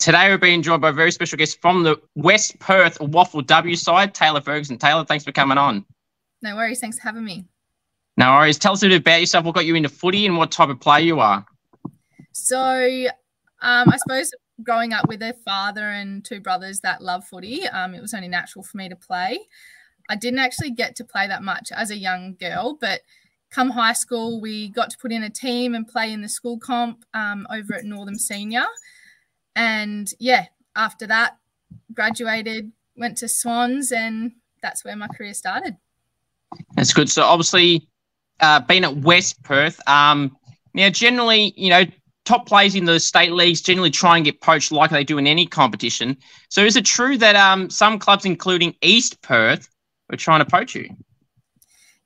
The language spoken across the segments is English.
Today we're being joined by a very special guest from the West Perth WAFL W side, Taylor Ferguson. Taylor, thanks for coming on. No worries. Thanks for having me. No worries. Tell us a bit about yourself. What got you into footy and what type of player you are? So, um, I suppose growing up with a father and two brothers that love footy, um, it was only natural for me to play. I didn't actually get to play that much as a young girl, but come high school, we got to put in a team and play in the school comp um, over at Northam Senior. And yeah, after that, graduated, went to Swans, and that's where my career started. That's good. So obviously, uh, being at West Perth, um, now generally, you know, top players in the state leagues generally try and get poached like they do in any competition. So is it true that um, some clubs, including East Perth, were trying to poach you?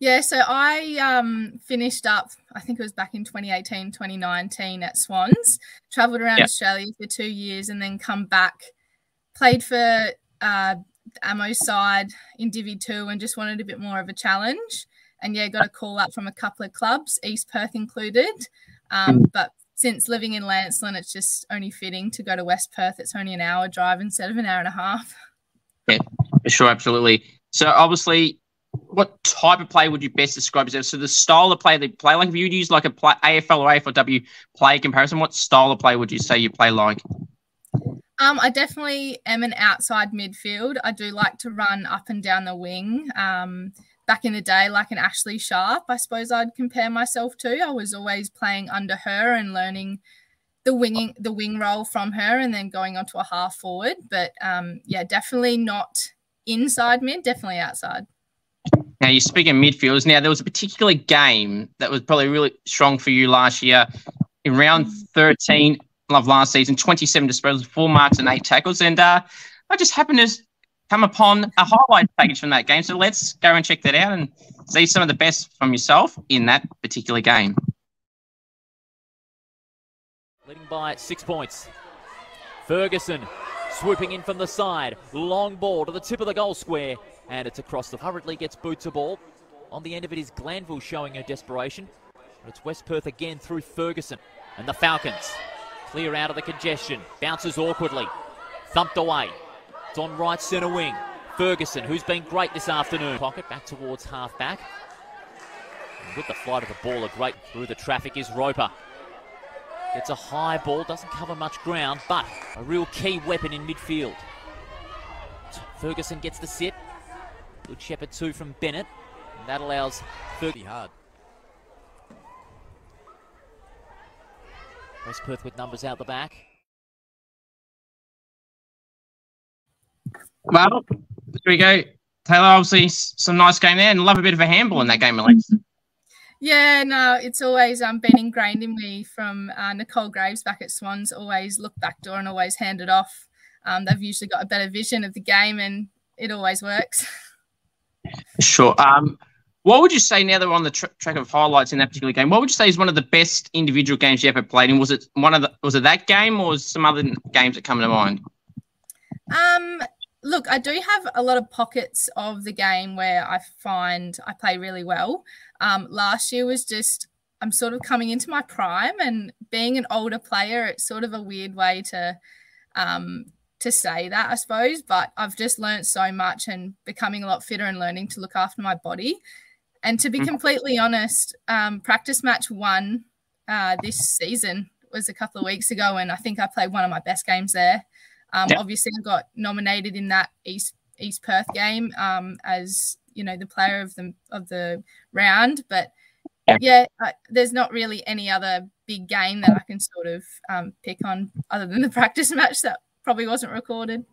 Yeah, so I um, finished up, I think it was back in 2018, 2019 at Swans, traveled around. Australia for two years and then come back, played for uh, Ammo side in Divi 2 and just wanted a bit more of a challenge. And yeah, got a call up from a couple of clubs, East Perth included. Um, mm. but since living in Lancelin, it's just only fitting to go to West Perth. It's only an hour drive instead of an hour and a half. Yeah, sure, absolutely. So obviously, what type of play would you best describe as? So the style of play they play, like if you'd use like a play, AFL or AFLW play comparison, what style of play would you say you play like? Um, I definitely am an outside midfield. I do like to run up and down the wing. Um, back in the day, like an Ashley Sharp, I suppose I'd compare myself to. I was always playing under her and learning the winging the wing role from her, and then going onto a half forward. But um, yeah, definitely not inside mid, definitely outside. Now, you're speaking midfielders. Now, there was a particular game that was probably really strong for you last year. In round 13 of last season, 27 disposals, four marks, and eight tackles. And uh, I just happened to come upon a highlight package from that game. So let's go and check that out and see some of the best from yourself in that particular game. Leading by six points. Ferguson swooping in from the side. Long ball to the tip of the goal square. And it's across the hurriedly gets boots a ball. On the end of it is Glanville showing her desperation. But it's West Perth again through Ferguson. And the Falcons clear out of the congestion. Bounces awkwardly. Thumped away. It's on right centre wing. Ferguson, who's been great this afternoon. Pocket back towards half back. With the flight of the ball, a great through the traffic is Roper. Gets a high ball, doesn't cover much ground, but a real key weapon in midfield. Ferguson gets the sit, Good Shepherd two from Bennett. And that allows 30 hard. West Perth with numbers out the back. Well, there we go. Taylor, obviously some nice game there and love a bit of a handball in that game, Alex. Yeah, no, it's always um, been ingrained in me from uh, Nicole Graves back at Swans. Always look back door and always hand it off. Um, they've usually got a better vision of the game and it always works. Sure. Um, what would you say now that we're on the tr- track of highlights in that particular game? What would you say is one of the best individual games you ever played? And was it one of the was it that game or some other games that come to mind? Um, look, I do have a lot of pockets of the game where I find I play really well. Um, last year was just I'm sort of coming into my prime, and being an older player, it's sort of a weird way to um, to say that, I suppose, but I've just learned so much and becoming a lot fitter and learning to look after my body. And to be mm. completely honest, um, practice match one uh, this season was a couple of weeks ago, and I think I played one of my best games there. Um, yeah. Obviously, I got nominated in that East East Perth game um, as you know the player of the of the round, but yeah, yeah uh, there's not really any other big game that I can sort of um, pick on other than the practice match that probably wasn't recorded.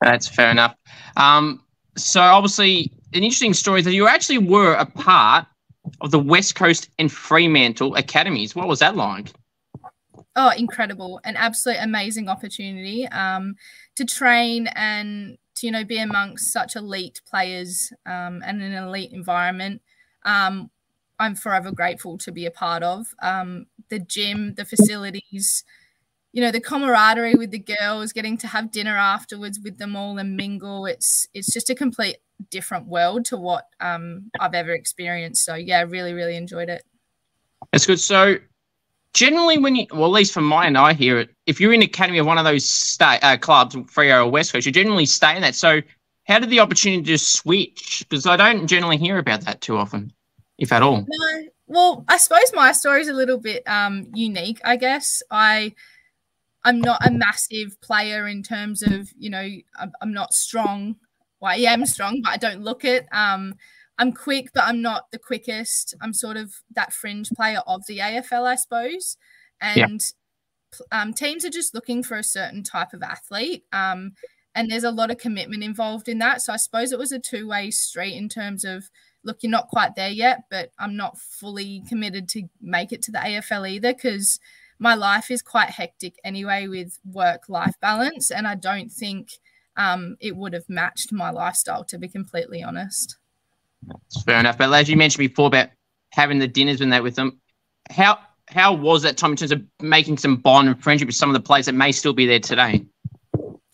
That's fair enough. Um, so obviously, an interesting story that you actually were a part of the West Coast and Fremantle academies. What was that like? Oh, incredible! An absolute amazing opportunity um, to train and to you know be amongst such elite players um, and an elite environment. Um, I'm forever grateful to be a part of um, the gym, the facilities you know the camaraderie with the girls getting to have dinner afterwards with them all and mingle it's it's just a complete different world to what um, i've ever experienced so yeah really really enjoyed it that's good so generally when you well at least from and I hear it, if you're in academy of one of those state uh, clubs, Freo or West Coast, you generally stay in that. So how did the opportunity to switch? Because I don't generally hear about that too often, if at all. No, well, I suppose my story is a little bit um, unique. I guess I I'm not a massive player in terms of you know I'm, I'm not strong. Well, I am strong, but I don't look it. Um, I'm quick, but I'm not the quickest. I'm sort of that fringe player of the AFL, I suppose. And yeah. um, teams are just looking for a certain type of athlete. Um, and there's a lot of commitment involved in that. So I suppose it was a two way street in terms of look, you're not quite there yet, but I'm not fully committed to make it to the AFL either because my life is quite hectic anyway with work life balance. And I don't think um, it would have matched my lifestyle, to be completely honest. That's fair enough. But as you mentioned before about having the dinners and that with them, how how was that time in terms of making some bond and friendship with some of the players that may still be there today?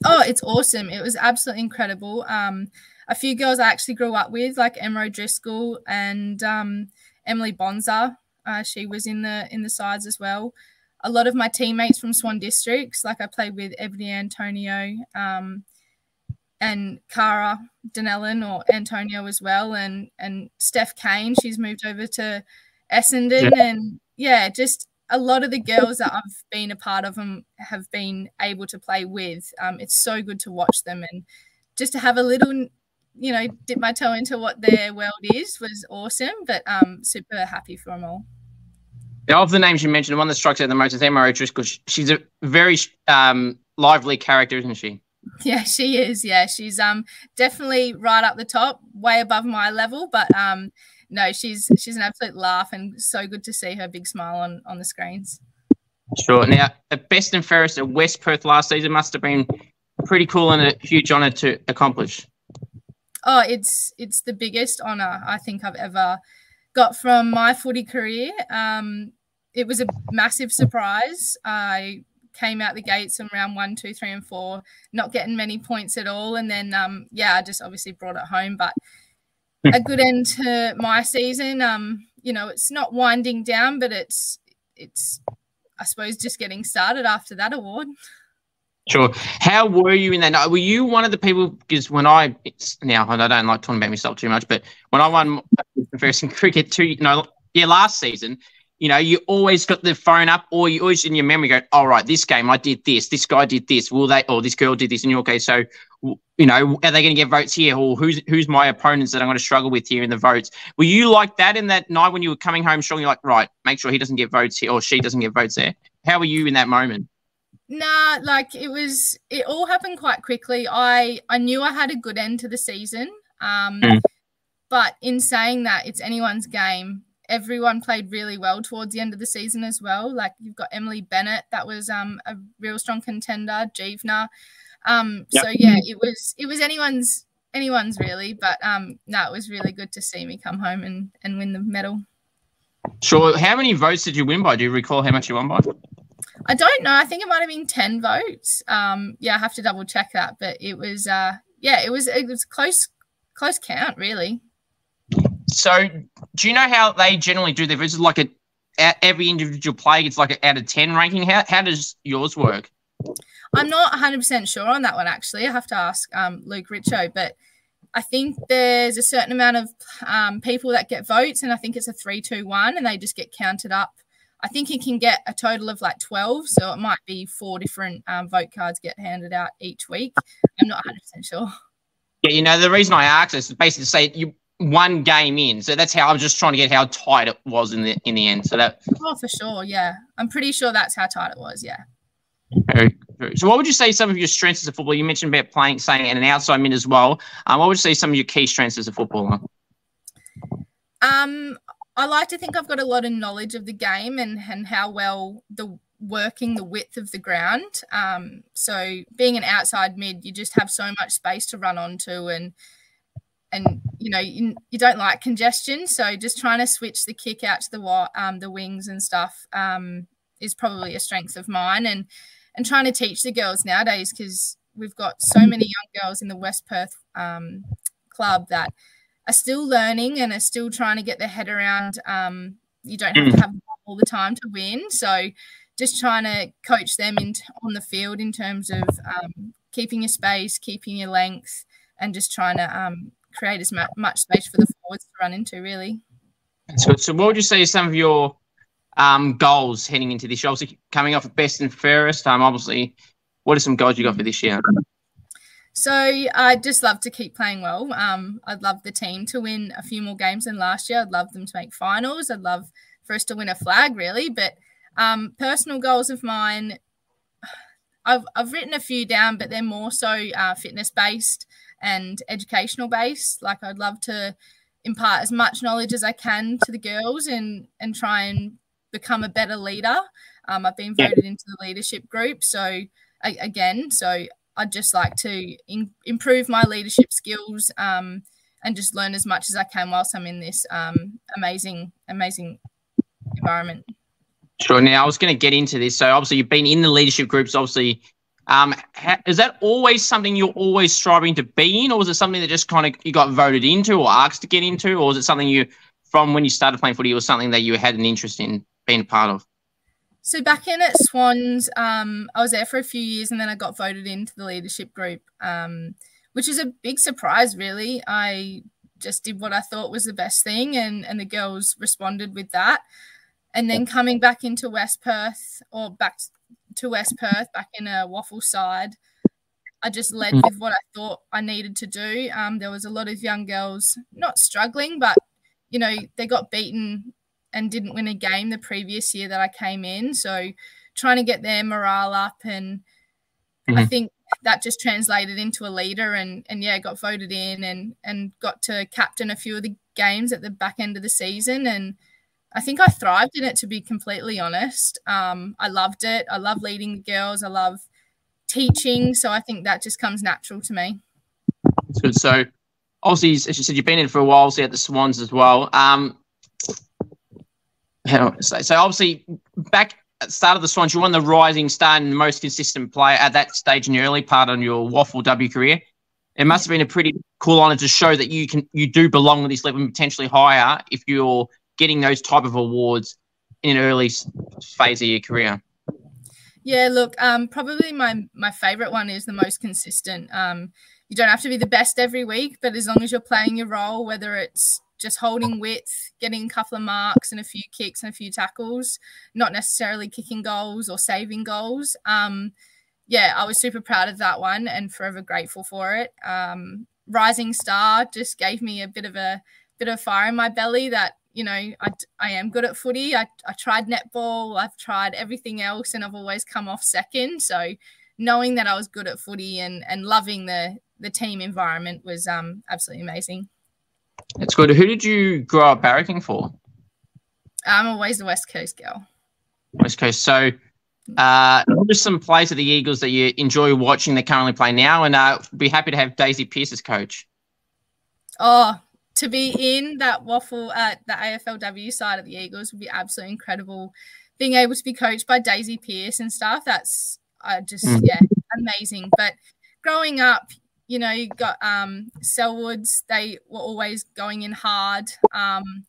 Oh, it's awesome. It was absolutely incredible. Um, a few girls I actually grew up with, like Emma O'Driscoll and um, Emily Bonser. Uh, she was in the in the sides as well. A lot of my teammates from Swan Districts, like I played with Ebony Antonio, um, and Kara Donnellan or Antonio as well, and and Steph Cain. She's moved over to Essendon, yeah. and yeah, just a lot of the girls that I've been a part of them have been able to play with. Um, it's so good to watch them and just to have a little, you know, dip my toe into what their world is was awesome. But um, super happy for them all. Of the names you mentioned, the one that strikes out the most is Emma O'Driscoll. She's a very um, lively character, isn't she? Yeah, she is. Yeah, she's um definitely right up the top, way above my level. But um, no, she's she's an absolute laugh, and so good to see her big smile on on the screens. Sure. Now, at best and fairest at West Perth last season must have been pretty cool and a huge honour to accomplish. Oh, it's it's the biggest honour I think I've ever got from my footy career. Um, it was a massive surprise. I came out the gates in round one, two, three, and four, not getting many points at all. And then, um, yeah, I just obviously brought it home. But a hmm. good end to my season. Um, you know, it's not winding down, but it's it's I suppose just getting started after that award. Sure. How were you in that? Were you one of the people? Because when I now I don't like talking about myself too much, but when I won the first in cricket, two, you know, yeah, last season, you know, you always got the phone up, or you always in your memory go, "All right, this game I did this, this guy did this, will they, or this girl did this in your case." So, you know, are they going to get votes here, or who's who's my opponents that I'm going to struggle with here in the votes? Were you like that in that night when you were coming home, strong? You're like, right, make sure he doesn't get votes here, or she doesn't get votes there. How were you in that moment? Nah, like it was. It all happened quite quickly. I I knew I had a good end to the season. Um, mm. But in saying that, it's anyone's game everyone played really well towards the end of the season as well. Like you've got Emily Bennett, that was um, a real strong contender. Jeevna. Um, yep. So yeah, it was it was anyone's anyone's really, but um, no, it was really good to see me come home and and win the medal. Sure. How many votes did you win by? Do you recall how much you won by? I don't know. I think it might have been ten votes. Um, yeah, I have to double check that, but it was uh, yeah, it was it was close close count really. So, do you know how they generally do their votes? Like a every individual player gets like an out of ten ranking. How how does yours work? I'm not 100 percent sure on that one. Actually, I have to ask um, Luke Richo, but I think there's a certain amount of um, people that get votes, and I think it's a three, two, one, and they just get counted up. I think he can get a total of like 12, so it might be four different um, vote cards get handed out each week. I'm not 100 percent sure. Yeah, you know the reason I asked is basically to say you one game in. So that's how I'm just trying to get how tight it was in the in the end. So that Oh for sure, yeah. I'm pretty sure that's how tight it was, yeah. Very, very. So what would you say some of your strengths as a footballer? You mentioned about playing saying and an outside mid as well. Um, what would you say some of your key strengths as a footballer? Um I like to think I've got a lot of knowledge of the game and, and how well the working the width of the ground. Um, so being an outside mid, you just have so much space to run onto and and you know you, you don't like congestion so just trying to switch the kick out to the um, the wings and stuff um, is probably a strength of mine and and trying to teach the girls nowadays because we've got so many young girls in the West Perth um, club that are still learning and are still trying to get their head around um, you don't have to have all the time to win. So just trying to coach them in on the field in terms of um, keeping your space, keeping your length, and just trying to um, create as much space for the forwards to run into. Really. Good. So, what would you say some of your um, goals heading into this year? Obviously, coming off of best and fairest. Um, obviously, what are some goals you got for this year? So I'd just love to keep playing well. Um, I'd love the team to win a few more games than last year. I'd love them to make finals. I'd love for us to win a flag, really. But um, personal goals of mine, I've, I've written a few down, but they're more so uh, fitness based and educational base. Like I'd love to impart as much knowledge as I can to the girls and and try and become a better leader. Um, I've been voted into the leadership group, so I, again, so I'd just like to in, improve my leadership skills um, and just learn as much as I can whilst I'm in this um, amazing, amazing environment. Sure. Now I was going to get into this. So obviously you've been in the leadership groups. Obviously, um, ha- is that always something you're always striving to be in, or was it something that just kind of you got voted into or asked to get into, or was it something you from when you started playing footy was something that you had an interest in being a part of? So back in at Swans, um, I was there for a few years, and then I got voted into the leadership group, um, which is a big surprise. Really, I just did what I thought was the best thing, and and the girls responded with that and then coming back into West Perth or back to West Perth, back in a WAFL side, I just led mm. with what I thought I needed to do. Um, there was a lot of young girls not struggling, but you know they got beaten and didn't win a game the previous year that I came in. So trying to get their morale up, and mm-hmm. I think that just translated into a leader, and and yeah, got voted in, and and got to captain a few of the games at the back end of the season, and I think I thrived in it, to be completely honest. Um, I loved it. I love leading the girls. I love teaching. So I think that just comes natural to me. That's good. So, obviously, as you said, you've been in for a while, so at the Swans as well. Um, so, obviously, back at the start of the Swans, you won the rising star and the most consistent player at that stage in the early part of your WAFL W career. It must have been a pretty cool honor to show that you can you do belong at this level and potentially higher if you're getting those type of awards in an early phase of your career? Yeah, look, um, probably my my favorite one is the most consistent. Um, you don't have to be the best every week, but as long as you're playing your role, whether it's just holding width, getting a couple of marks and a few kicks and a few tackles, not necessarily kicking goals or saving goals. Um, yeah, I was super proud of that one and forever grateful for it. Um, Rising Star just gave me a bit of a bit of fire in my belly that you know, I, I am good at footy. I, I tried netball, I've tried everything else, and I've always come off second. So knowing that I was good at footy and, and loving the, the team environment was um, absolutely amazing. That's good. Who did you grow up barracking for? I'm always the West Coast girl. West Coast. So, uh, just some players of the Eagles that you enjoy watching that currently play now, and uh, be happy to have Daisy Pearce as coach. Oh, to be in that waffle at the AFLW side of the Eagles would be absolutely incredible. Being able to be coached by Daisy Pearce and stuff, that's uh, just mm. yeah, amazing. But growing up, you know, you got um Selwoods, they were always going in hard. Um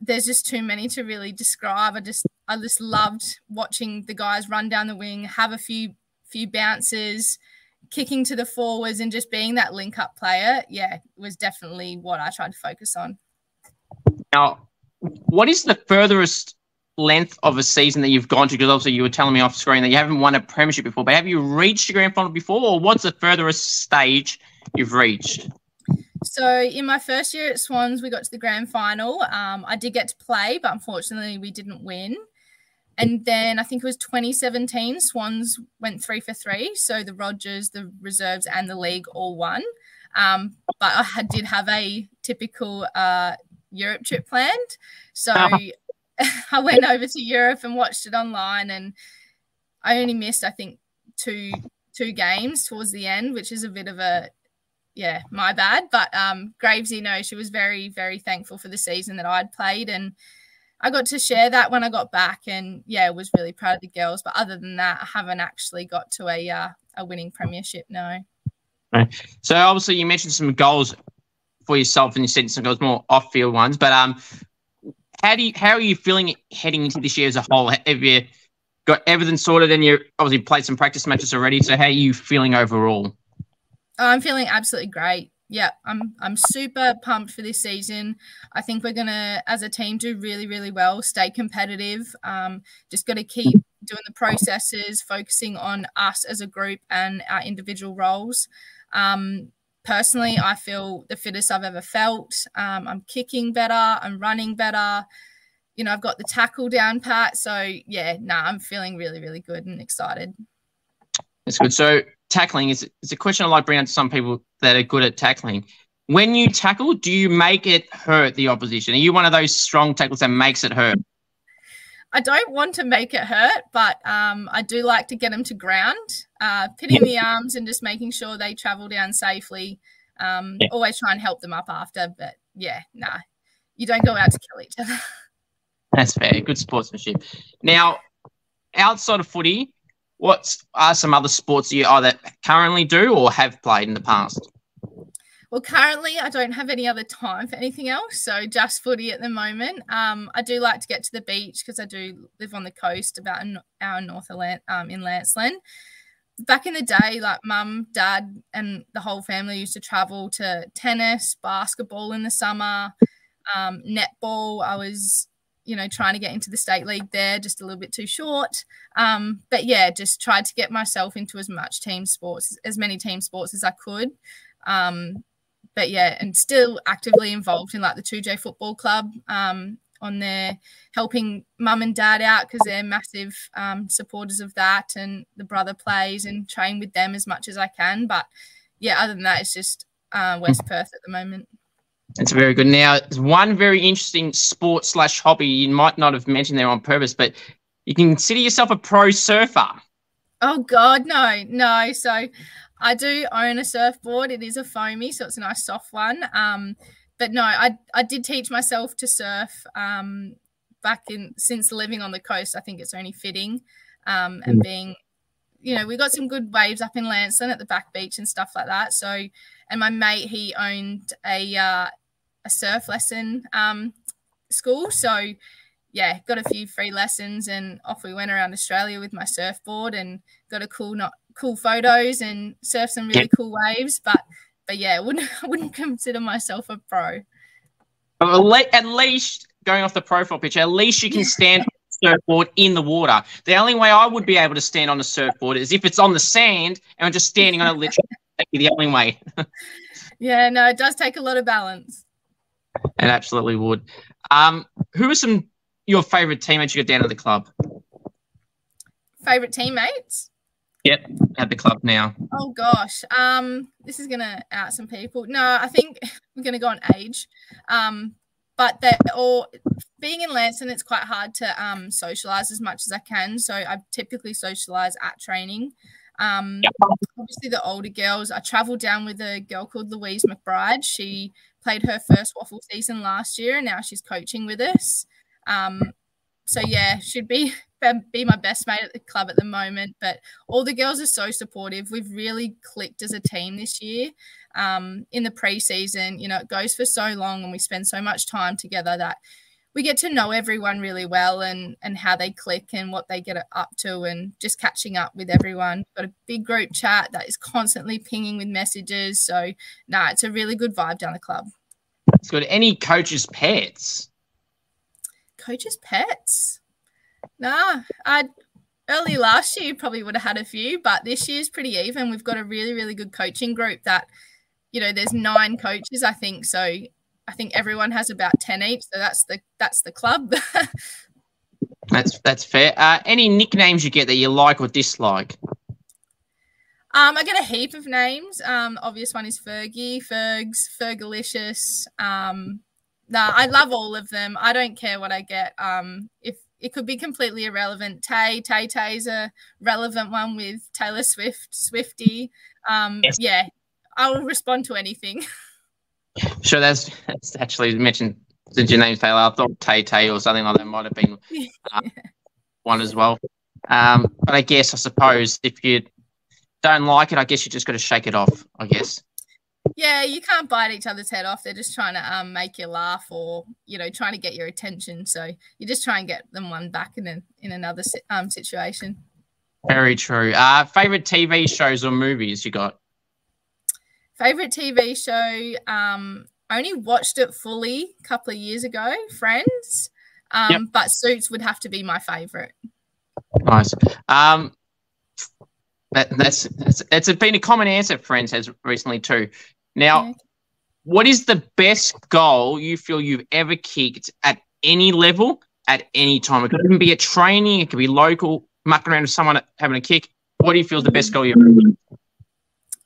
there's just too many to really describe. I just I just loved watching the guys run down the wing, have a few few bounces, kicking to the forwards and just being that link up player, yeah, was definitely what I tried to focus on. Now, what is the furthest length of a season that you've gone to? Because obviously you were telling me off screen that you haven't won a premiership before, but have you reached the grand final before, or what's the furthest stage you've reached? So in my first year at Swans, we got to the grand final. Um, I did get to play, but unfortunately we didn't win. And then I think it was 2017, Swans went three for three. So the Rogers, the reserves, and the league all won. Um, but I did have a typical uh, Europe trip planned. So I went over to Europe and watched it online. And I only missed, I think, two two games towards the end, which is a bit of a yeah, my bad. But um, Graves, you know, she was very, very thankful for the season that I'd played. And I got to share that when I got back, and yeah, was really proud of the girls. But other than that, I haven't actually got to a uh, a winning premiership. No. Right. So obviously, you mentioned some goals for yourself, and you said some goals more off field ones. But um, how do you how are you feeling heading into this year as a whole? Have you got everything sorted and you obviously played some practice matches already? So how are you feeling overall? I'm feeling absolutely great. Yeah, I'm I'm super pumped for this season. I think we're gonna, as a team, do really really well. Stay competitive. Um, just got to keep doing the processes, focusing on us as a group and our individual roles. Um, personally, I feel the fittest I've ever felt. Um, I'm kicking better. I'm running better. You know, I've got the tackle down pat. So yeah, nah, I'm feeling really really good and excited. That's good. So tackling is it's a question I like bringing up to some people that are good at tackling. When you tackle, do you make it hurt the opposition? Are you one of those strong tackles that makes it hurt? I don't want to make it hurt, but um, I do like to get them to ground, uh, pitting the arms and just making sure they travel down safely. Um, yeah. Always try and help them up after, but yeah, nah, you don't go out to kill each other. That's fair. Good sportsmanship. Now, outside of footy, what are some other sports you either currently do or have played in the past? Well, currently I don't have any other time for anything else, so just footy at the moment. Um, I do like to get to the beach because I do live on the coast, about an hour north of um, in Lancelin. Back in the day, like mum, dad, and the whole family used to travel to tennis, basketball in the summer, um, netball. I was you know, trying to get into the state league there, just a little bit too short. Um, but yeah, just tried to get myself into as much team sports, as many team sports as I could. Um, but yeah, and still actively involved in like the 2J football club um, on there, helping mum and dad out because they're massive um, supporters of that. And the brother plays and train with them as much as I can. But yeah, other than that, it's just uh, West Perth at the moment. It's very good. Now, one very interesting sport slash hobby you might not have mentioned there on purpose, but you can consider yourself a pro surfer. Oh God, no, no. So I do own a surfboard. It is a foamy, so it's a nice soft one. Um, but no, I I did teach myself to surf um, back in since living on the coast. I think it's only fitting, um, and mm. being, you know, we got some good waves up in Lancelin at the back beach and stuff like that. So, and my mate he owned a uh, a surf lesson um, school. So, yeah, got a few free lessons and off we went around Australia with my surfboard and got a cool, not cool photos and surf some really cool waves. But, but yeah, wouldn't I wouldn't consider myself a pro. At least going off the profile picture, at least you can stand surfboard in the water. The only way I would be able to stand on a surfboard is if it's on the sand and I'm just standing on it literally. the only way. yeah, no, it does take a lot of balance. It absolutely would. Um, who are some your favourite teammates you got down at the club? Favourite teammates? Yep, at the club now. Oh gosh, um, this is gonna out some people. No, I think we're gonna go on age. Um, but that or being in Lancelin, it's quite hard to um socialize as much as I can. So I typically socialize at training. Um, yep. obviously the older girls. I traveled down with a girl called Louise McBride. She played her first WAFL season last year, and now she's coaching with us. Um, so yeah, should be be my best mate at the club at the moment. But all the girls are so supportive. We've really clicked as a team this year. Um, in the preseason, you know, it goes for so long, and we spend so much time together that we get to know everyone really well and and how they click and what they get up to and just catching up with everyone. Got a big group chat that is constantly pinging with messages. So nah, it's a really good vibe down the club. It's good. Any coaches' pets? Coaches' pets? Nah, I early last year probably would have had a few, but this year's pretty even. We've got a really, really good coaching group that, you know, there's nine coaches, I think. So I think everyone has about ten each. So that's the that's the club. that's that's fair. Uh, any nicknames you get that you like or dislike? Um, I get a heap of names. Um, obvious one is Fergie, Fergs, Fergalicious. Um, nah, I love all of them. I don't care what I get. Um, if it could be completely irrelevant. Tay, Tay Tay's a relevant one with Taylor Swift, Swifty. Um, yes. yeah, I will respond to anything. Sure, that's, that's actually mentioned. Did your name Taylor? I thought Tay Tay or something like that might have been uh, one as well. Um, but I guess I suppose if you don't like it, I guess you just got to shake it off. I guess. yeah, you can't bite each other's head off. They're just trying to um, make you laugh or, you know, trying to get your attention. So you just try and get them one back in, a, in another um, situation. Very true. Uh, favorite TV shows or movies you got? Favorite TV show? Um, only watched it fully a couple of years ago, Friends. Um, yep. But Suits would have to be my favorite. Nice. Um, that, that's, that's it's been a common answer Friends has recently too. Now, what is the best goal you feel you've ever kicked at any level at any time? It could even be a training, it could be local, mucking around with someone having a kick. What do you feel is the best goal you've ever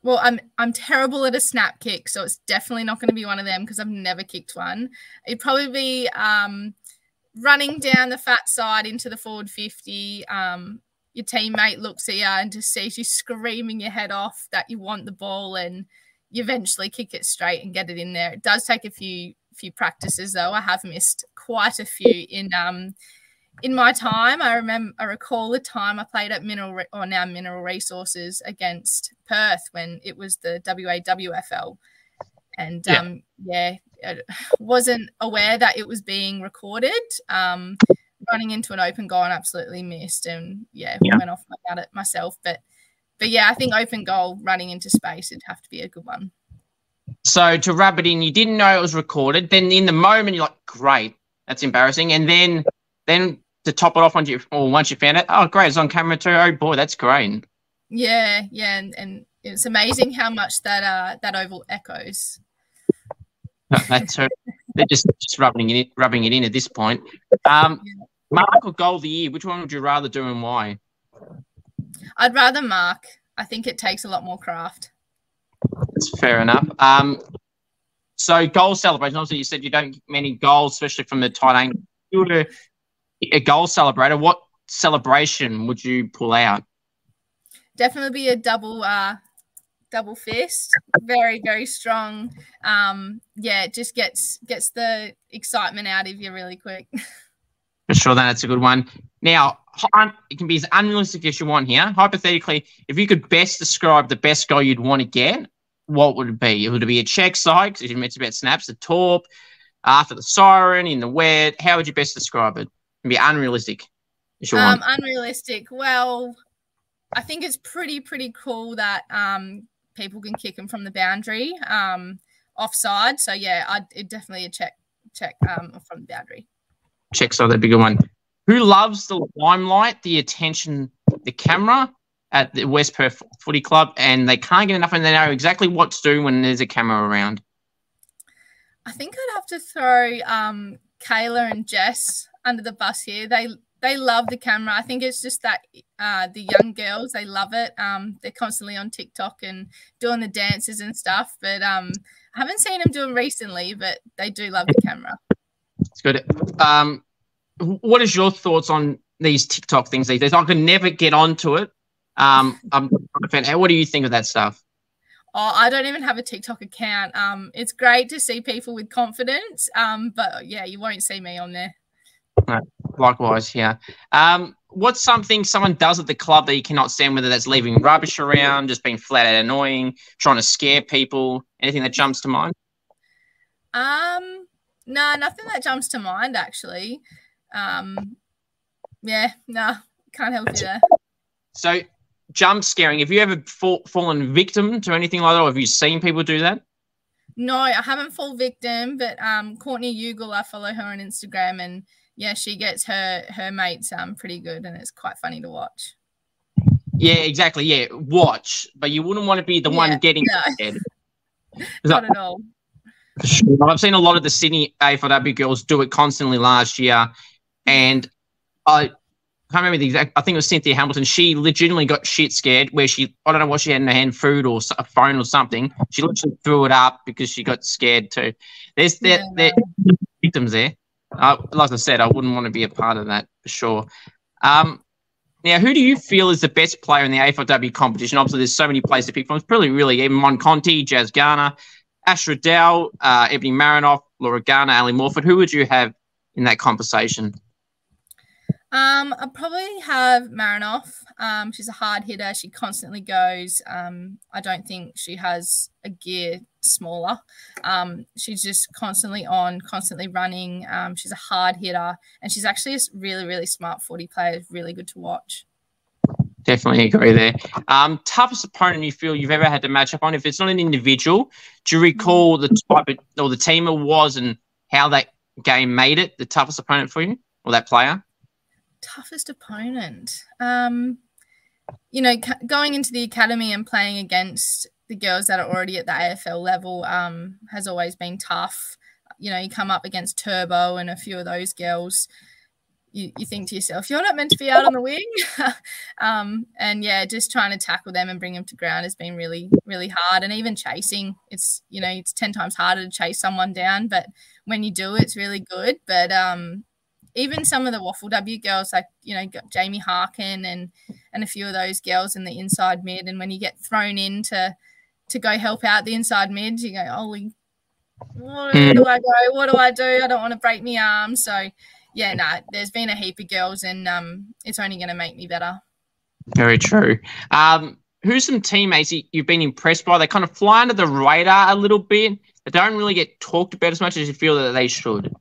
well, I'm I'm terrible at a snap kick, so it's definitely not going to be one of them because I've never kicked one. It'd probably be um, running down the fat side into the forward 50. Um, your teammate looks at you and just sees you screaming your head off that you want the ball and you eventually kick it straight and get it in there. It does take a few few practices though. I have missed quite a few in um in my time. I remember I recall the time I played at Mineral or now Mineral Resources against Perth when it was the WAWFL. And yeah. um yeah, I wasn't aware that it was being recorded. Um running into an open goal and absolutely missed and yeah, yeah. went off about it myself. But but yeah, I think open goal running into space would have to be a good one. So to wrap it in, you didn't know it was recorded. Then in the moment, you're like, great, that's embarrassing. And then then to top it off once you or once you found it, oh great, it's on camera too. Oh boy, that's great. Yeah, yeah, and, and it's amazing how much that uh that oval echoes. that's her. They're just, just rubbing it in, rubbing it in at this point. Um, yeah. Mark or goal of the year, which one would you rather do and why? I'd rather mark. I think it takes a lot more craft. That's fair enough. Um, so goal celebration. Obviously, you said you don't get many goals, especially from the tight angle. If you were a goal celebrator, what celebration would you pull out? Definitely be a double uh, double fist. Very, very strong. Um, yeah, it just gets gets the excitement out of you really quick. For sure, that's a good one. Now, it can be as unrealistic as you want here. Hypothetically, if you could best describe the best goal you'd want to get, what would it be? It would it be a check side? Because you mentioned about snaps, the torp, after the siren, in the wet. How would you best describe it? It'd be unrealistic. Um, unrealistic. Well, I think it's pretty, pretty cool that um, people can kick them from the boundary um, offside. So, yeah, I'd definitely a check, check um, from the boundary. Check side, that'd be good one who loves the limelight, the attention, the camera at the West Perth Footy Club, and they can't get enough, and they know exactly what to do when there's a camera around. I think I'd have to throw um, Kayla and Jess under the bus here. They they love the camera. I think it's just that uh, the young girls they love it. Um, they're constantly on TikTok and doing the dances and stuff. But um, I haven't seen them doing recently, but they do love the camera. It's good. Um, what is your thoughts on these TikTok things these days? I can never get onto it. Um, I'm a fan. What do you think of that stuff? Oh, I don't even have a TikTok account. Um, it's great to see people with confidence. Um, but yeah, you won't see me on there. likewise, yeah. Um, what's something someone does at the club that you cannot stand, whether that's leaving rubbish around, just being flat out annoying, trying to scare people, anything that jumps to mind? Um, no, nothing that jumps to mind actually. Um, yeah, no, can't help That's you there. So, jump scaring. Have you ever fall, fallen victim to anything like that, or have you seen people do that? No, I haven't fallen victim, but um, Courtney Ugle, I follow her on Instagram, and yeah, she gets her her mates um pretty good, and it's quite funny to watch. Yeah, exactly. Yeah, watch, but you wouldn't want to be the yeah, one getting no. scared. Not at all. I've seen a lot of the Sydney AFLW girls do it constantly last year, and I can't remember the exact. I think it was Cynthia Hamilton. She legitimately got shit scared. Where she, I don't know what she had in her hand, food or a phone or something. She literally threw it up because she got scared too. There's there, yeah. there victims there. Uh, like I said, I wouldn't want to be a part of that for sure. Um, now, who do you feel is the best player in the AFLW competition? Obviously, there's so many players to pick from. It's probably really even Mon Conti, Jazz Garner, Ash Riddell, uh, Ebony Marinoff, Laura Garner, Ali Morford. Who would you have in that conversation? Um, I probably have Marinoff. Um, she's a hard hitter. She constantly goes. Um, I don't think she has a gear smaller. Um, she's just constantly on, constantly running. Um, she's a hard hitter, and she's actually a really, really smart footy player. Really good to watch. Definitely agree there. Um, toughest opponent you feel you've ever had to match up on? If it's not an individual, do you recall the type of, or the team it was and how that game made it the toughest opponent for you or that player? toughest opponent. Um, you know, going into the academy and playing against the girls that are already at the AFL level um, has always been tough. You know, you come up against Turbo and a few of those girls. You, you think to yourself, you're not meant to be out on the wing. um, and yeah, just trying to tackle them and bring them to ground has been really, really hard. And even chasing, it's, you know, it's 10 times harder to chase someone down. But when you do, it's really good. But um, even some of the WAFL W girls, like you know, got Jamie Harkin and and a few of those girls in the inside mid, and when you get thrown in to to go help out the inside mid, you go, holy, hmm. do I go? What do I do? I don't want to break my arm. So yeah, no, nah, there's been a heap of girls, and um, it's only going to make me better. Very true. Um, who's some teammates you've been impressed by? They kind of fly under the radar a little bit. They don't really get talked about as much as you feel that they should.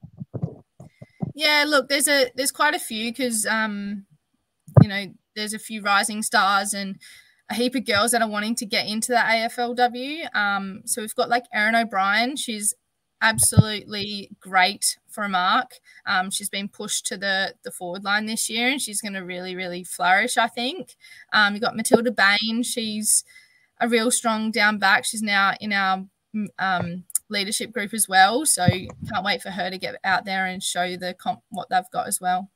Yeah, look, there's a there's quite a few because um, you know, there's a few rising stars and a heap of girls that are wanting to get into the AFLW. Um, so we've got like Erin O'Brien. She's absolutely great for a mark. Um, she's been pushed to the the forward line this year, and she's going to really, really flourish. I think. Um, you've got Matilda Bain. She's a real strong down back. She's now in our um, leadership group as well. So can't wait for her to get out there and show the comp what they've got as well.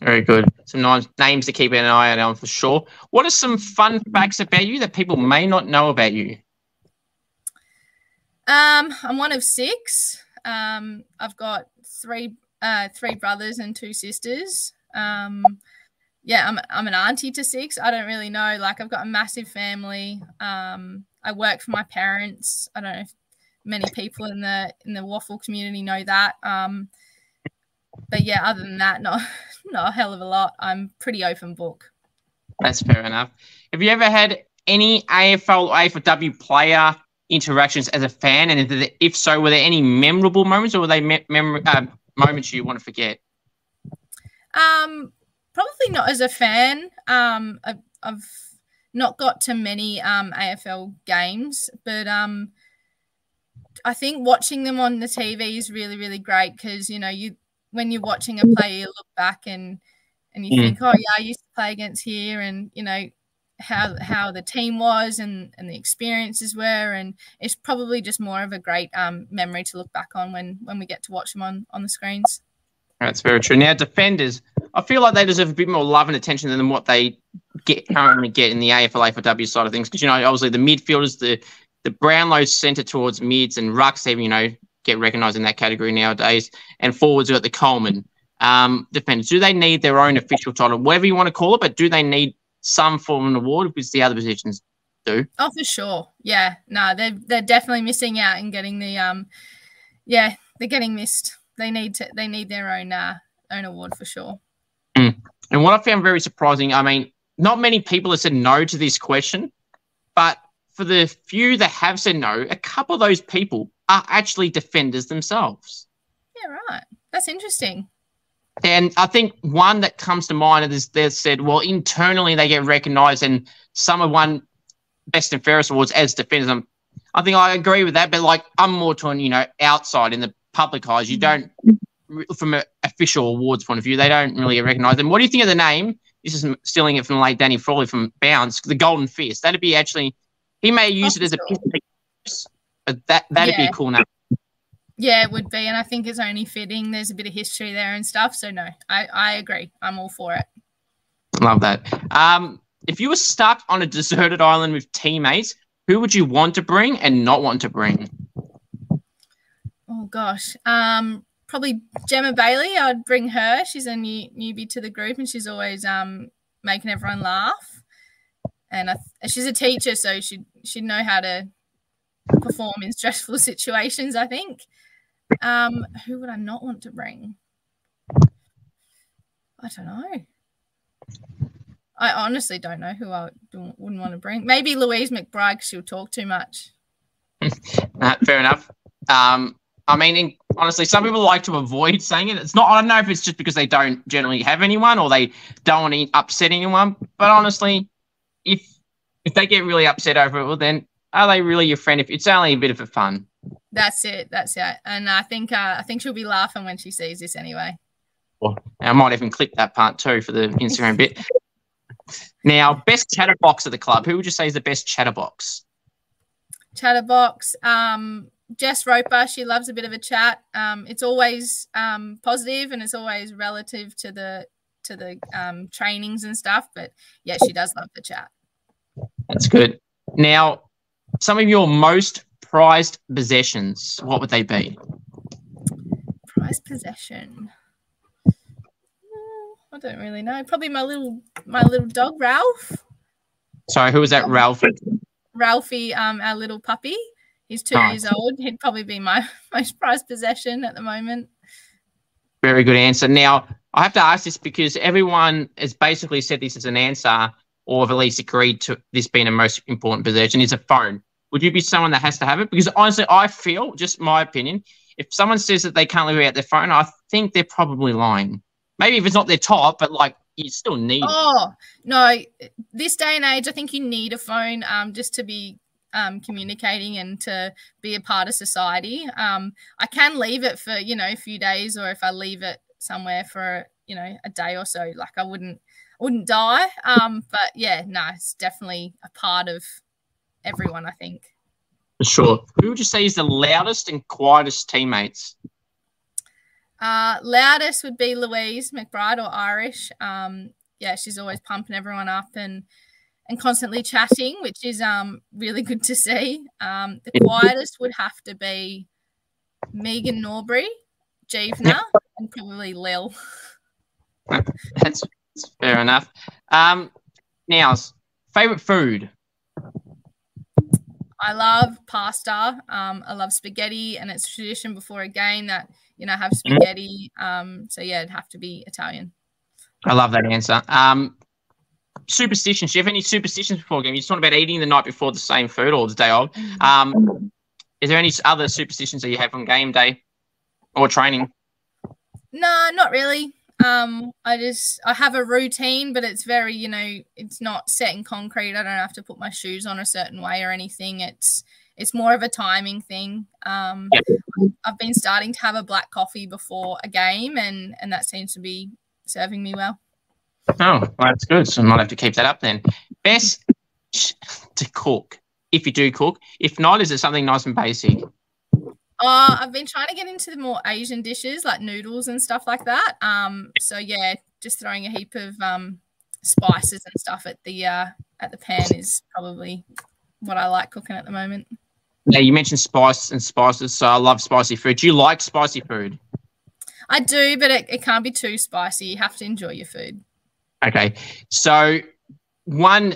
Very good. Some nice names to keep an eye on for sure. What are some fun facts about you that people may not know about you? Um, I'm one of six. Um, I've got three uh, three brothers and two sisters. Um, yeah, I'm I'm an auntie to six. I don't really know. Like I've got a massive family. Um, I work for my parents. I don't know if many people in the in the WAFL community know that. Um, but yeah, other than that, not not a hell of a lot. I'm pretty open book. That's fair enough. Have you ever had any AFL or AFLW player interactions as a fan? And if so, were there any memorable moments, or were they me- mem- uh, moments you want to forget? Um, probably not as a fan. Um, I've, I've not got to many um, AFL games, but um, I think watching them on the TV is really, really great because you know you when you're watching a play, you look back and and you mm. think, oh yeah, I used to play against here, and you know how how the team was and and the experiences were, and it's probably just more of a great um, memory to look back on when when we get to watch them on on the screens. That's very true. Now, defenders, I feel like they deserve a bit more love and attention than what they get currently get in the AFL AFLW side of things. Because you know, obviously the midfielders, the the Brownlows centre towards mids and rucks even, you know, get recognised in that category nowadays. And forwards are at the Coleman. Um, defenders, do they need their own official title, whatever you want to call it, but do they need some form of award, which the other positions do? Oh, for sure. Yeah. No, they're they're definitely missing out and getting the um yeah, they're getting missed. They need to they need their own uh own award for sure. Mm. And what I found very surprising, I mean, not many people have said no to this question, but for the few that have said no, a couple of those people are actually defenders themselves. Yeah, right. That's interesting. And I think one that comes to mind is they said, well, internally they get recognised, and some have won best and fairest awards as defenders. I think I agree with that, but like I'm more to you know outside in the public eyes. You mm-hmm. don't, from an official awards point of view, they don't really recognise them. What do you think of the name? This is stealing it from late Danny Frawley from Bounce, the Golden Fist. That'd be actually he may use it as a but that that'd yeah. be a cool name. Yeah, it would be, and I think it's only fitting. There's a bit of history there and stuff. So no, I I agree. I'm all for it. Love that. Um, if you were stuck on a deserted island with teammates, who would you want to bring and not want to bring? Oh gosh, um, probably Gemma Bailey. I'd bring her. She's a new newbie to the group, and she's always um making everyone laugh and I, she's a teacher, so she she'd know how to perform in stressful situations. I think. Um, who would I not want to bring? I don't know. I honestly don't know who I wouldn't want to bring. Maybe Louise McBride. because She'll talk too much. uh, fair enough. Um, I mean, in, honestly, some people like to avoid saying it. It's not. I don't know if it's just because they don't generally have anyone or they don't want to upset anyone. But honestly, if if they get really upset over it, well, then are they really your friend? If it's only a bit of a fun. That's it. That's it. And I think uh, I think she'll be laughing when she sees this anyway. Well, I might even clip that part too for the Instagram bit. Now, best chatterbox of the club. Who would you say is the best chatterbox? Chatterbox. Um, Jess Roper. She loves a bit of a chat. Um, it's always um, positive and it's always relative to the to the um, trainings and stuff. But yeah, she does love the chat. That's good. Now, some of your most prized possessions. What would they be? Prized possession. I don't really know. Probably my little my little dog Ralph. Sorry, who was that? Ralph. Ralphie, um, our little puppy. He's two oh. years old. He'd probably be my most prized possession at the moment. Very good answer. Now I have to ask this because everyone has basically said this as an answer, or have at least agreed to this being a most important possession. Is a phone. Would you be someone that has to have it? Because honestly, I feel, just my opinion, if someone says that they can't live without their phone, I think they're probably lying. Maybe if it's not their top, but like you still need. Oh no! This day and age, I think you need a phone um, just to be um, communicating and to be a part of society. Um, I can leave it for you know a few days, or if I leave it somewhere for you know a day or so, like I wouldn't wouldn't die. Um, but yeah, no, it's definitely a part of everyone. I think. Sure. Who would you say is the loudest and quietest teammates? Uh, loudest would be Louise McBride or Irish. Um, yeah, she's always pumping everyone up and and constantly chatting, which is um really good to see. Um, the quietest would have to be Megan Norbury, Jeevna, and probably Lil. That's, that's fair enough. Um, now, favorite food. I love pasta. Um, I love spaghetti, and it's tradition before a game that you know have mm-hmm. spaghetti. Um, so yeah, it'd have to be Italian. I love that answer. Um, superstitions. Do you have any superstitions before a game? You just talking about eating the night before the same food or the day of. Mm-hmm. Um, is there any other superstitions that you have on game day or training? No, not really. Um, I just I have a routine, but it's very, you know, it's not set in concrete. I don't have to put my shoes on a certain way or anything. It's it's more of a timing thing. Um, I've been starting to have a black coffee before a game, and and that seems to be serving me well. Oh, well, that's good. So I might have to keep that up then. Best to cook, if you do cook. If not, is it something nice and basic? Uh, I've been trying to get into the more Asian dishes like noodles and stuff like that. Um, so yeah, just throwing a heap of um, spices and stuff at the uh, at the pan is probably what I like cooking at the moment. Now you mentioned spice and spices, so I love spicy food. Do you like spicy food? I do, but it, it can't be too spicy. You have to enjoy your food. Okay, so one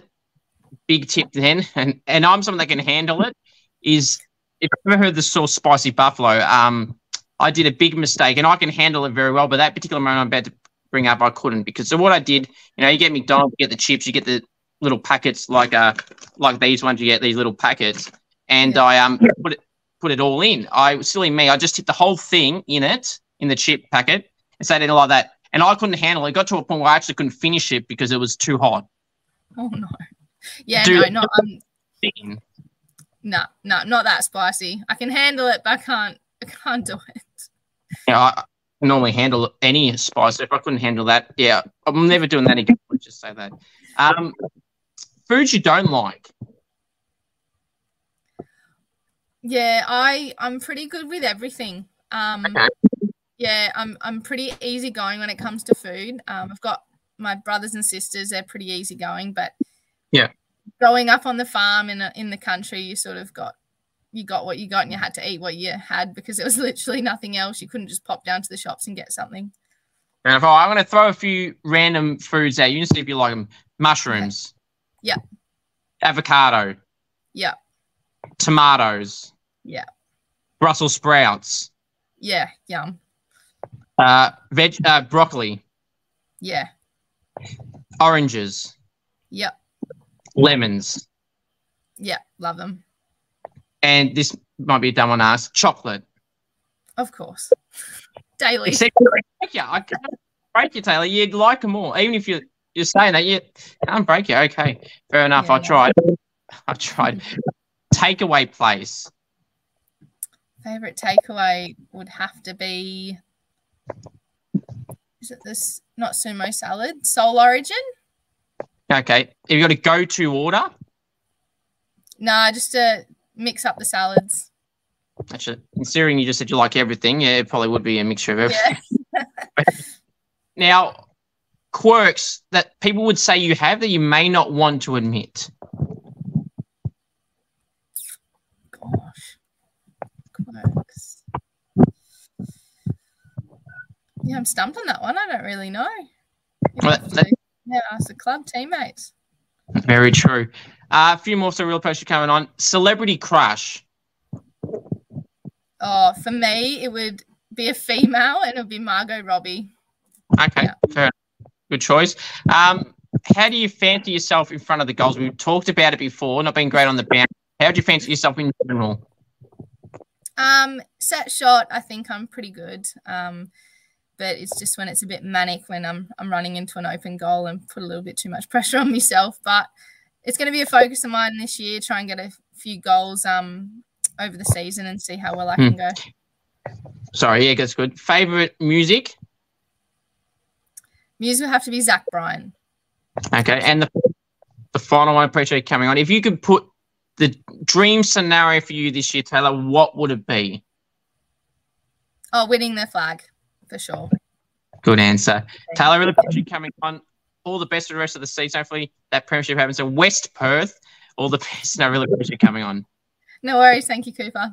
big tip then, and and I'm someone that can handle it, is if you've ever heard the sauce spicy buffalo, um, I did a big mistake and I can handle it very well, but that particular moment I'm about to bring up, I couldn't because so what I did, you know, you get McDonald's, you get the chips, you get the little packets like uh like these ones, you get these little packets, and yeah. I um put it put it all in. I silly me, I just hit the whole thing in it in the chip packet and so I did like that, and I couldn't handle it. it. Got to a point where I actually couldn't finish it because it was too hot. Oh no! Yeah, Dude, no, not um, no, no, not that spicy. I can handle it, but I can't. I can't do it. Yeah, I normally handle any spice. If I couldn't handle that, yeah, I'm never doing that again. Let's just say that. Um, foods you don't like. Yeah, I I'm pretty good with everything. Um, okay. Yeah, I'm I'm pretty easygoing when it comes to food. Um, I've got my brothers and sisters; they're pretty easygoing, but yeah, growing up on the farm in a, in the country, you sort of got you got what you got and you had to eat what you had because there was literally nothing else. You couldn't just pop down to the shops and get something. And if I, am going to throw a few random foods out, you can see if you like them. Mushrooms. Okay. Yeah. Avocado. Yeah. Tomatoes. Yeah. Brussels sprouts. Yeah. Yum. Uh, veg, uh, broccoli. Yeah. Oranges, Yep. Lemons, Yeah, Love them. and this might be a dumb one to ask. Chocolate. Of course. Daily. Except, yeah, I can't break you, Taylor. You'd like them all, even if you're, you're saying that. You can't break you. Okay, fair enough. Yeah, I tried. I tried. Takeaway place. Favorite takeaway would have to be. Is it this? Not sumo salad. Soul Origin. Okay, have you got a go-to order? Nah, just to mix up the salads. Actually, considering you just said you like everything, yeah, it probably would be a mixture of everything. Yeah. Now, quirks that people would say you have that you may not want to admit. Gosh. Quirks. Yeah, I'm stumped on that one. I don't really know. Well, that- to- ask the club teammates. Very true. Uh, a few more for real pressure coming on. Celebrity crush. Oh, for me, it would be a female and it would be Margot Robbie. Okay, Yeah. fair enough. Good choice. Um, how do you fancy yourself in front of the goals? We've talked about it before, not being great on the bounce. How do you fancy yourself in general? Um, set shot, I think I'm pretty good. Um, but it's just when it's a bit manic when I'm I'm running into an open goal and put a little bit too much pressure on myself. But it's going to be a focus of mine this year. Try and get a few goals um over the season and see how well I can go. Sorry, yeah, that's good. Favorite music? Music will have to be Zach Bryan. Okay, and the the final one, I appreciate coming on. If you could put the dream scenario for you this year, Taylor, what would it be? Oh, winning the flag for sure. Good answer. Taylor, really appreciate you coming on. All the best for the rest of the season. Hopefully that premiership happens. So West Perth, all the best. And I really appreciate you coming on. No worries. Thank you, Cooper.